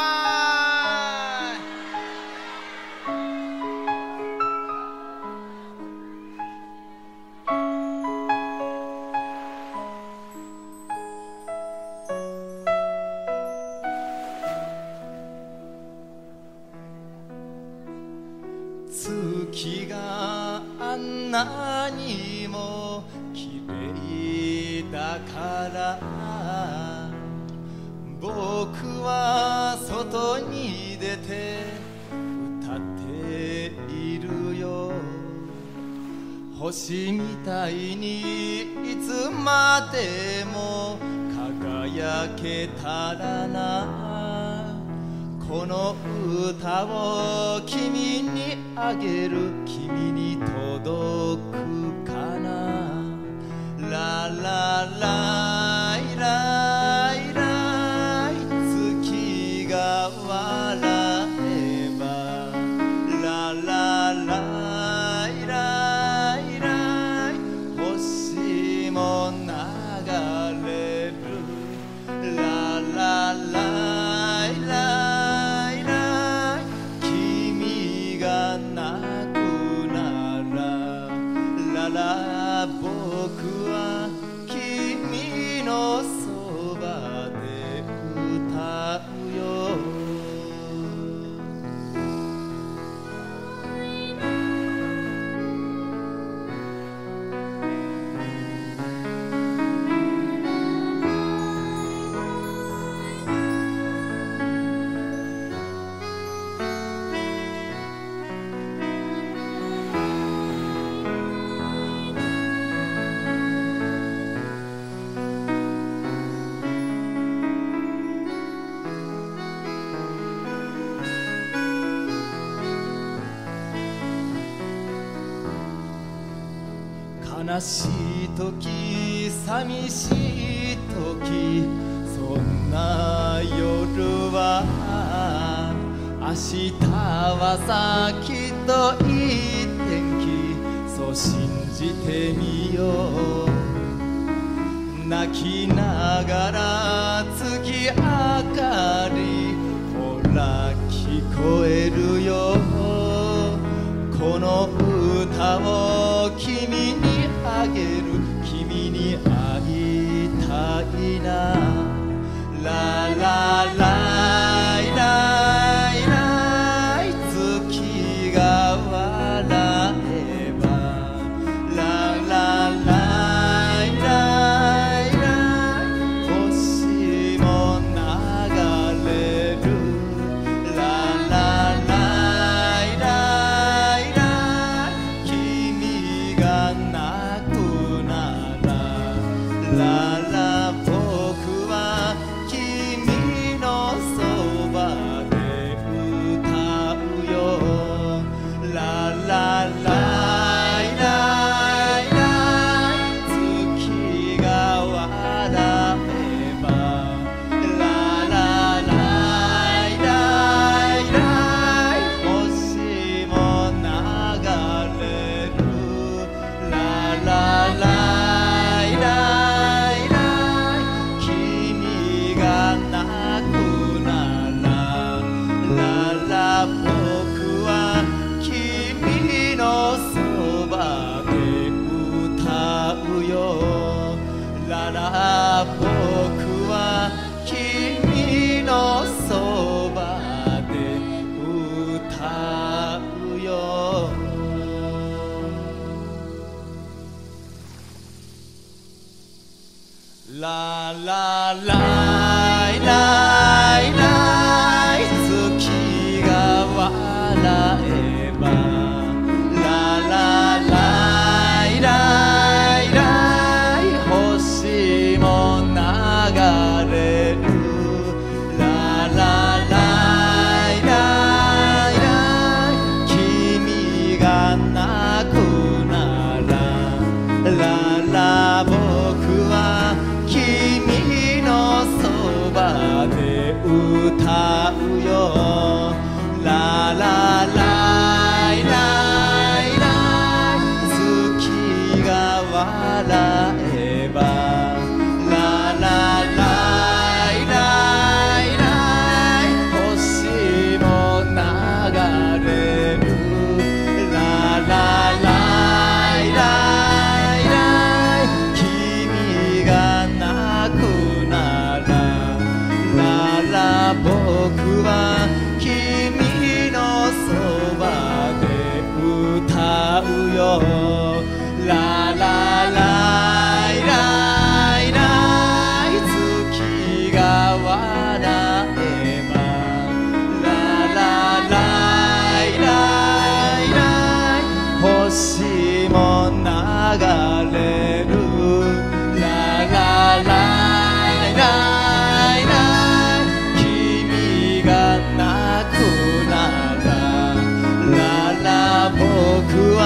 まい月があんなにも綺麗だから。僕は外に出て歌っているよ。星みたいにいつまでも輝けたらな。この歌を君にあげる。君に届く。na 悲しい時寂しい時そんな夜は明日は先といい天気そう信じてみよう。泣きながら月明かりほら聞こえ来。la la la la れる。ララな君がなくならなら僕は